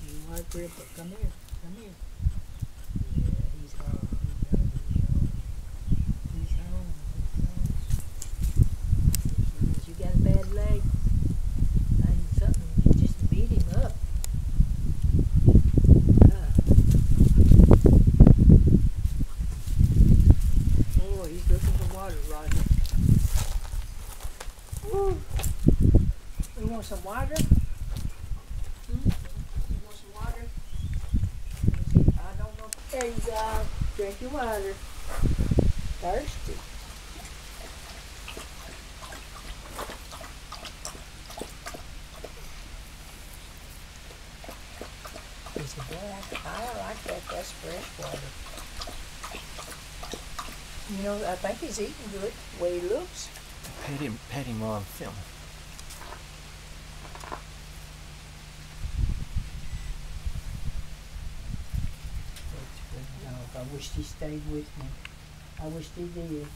You white gripper, come here, come here. Yeah, he's home. He's home. He's home. He's home. You got a bad leg? And something, you just beat him up. Ah. Oh, he's looking for water, Roger. Woo. You want some water? Hmm? You want some water? I don't. There you go. Drink your water. Thirsty. He said, boy, I, I like that. That's fresh water. You know, I think he's eating good, the way he looks. Pet him, pet him while I'm filming. No, I wished he stayed with me. I wished he did.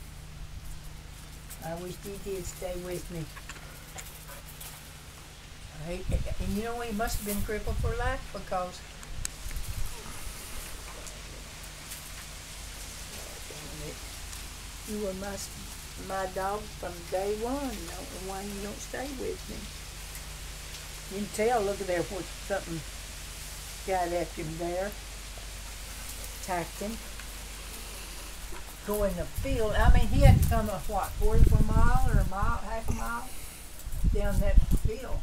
I wished he did stay with me. And you know he must have been crippled for life because you were my my dog from day one. No, why you don't stay with me? You can tell. Look at there, what something got after him there attacked him. Go in the field. I mean, he had to come a what, quarter of a mile or a mile, half a mile down that field.